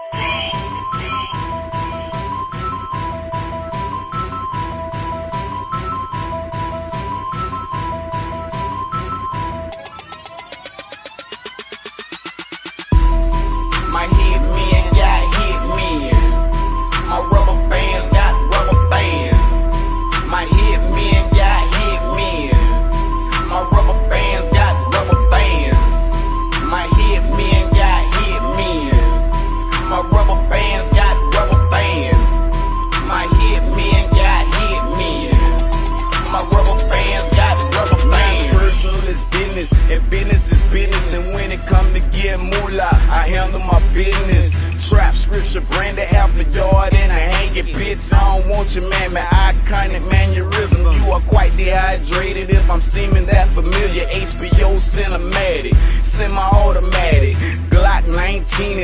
Yeah. And business is business, and when it come to get moolah, I handle my business. Trap scripture, branded half a yard, and I hang it, bitch. I don't want your man, My Iconic mannerism. You are quite dehydrated if I'm seeming that familiar. HBO cinematic. Send my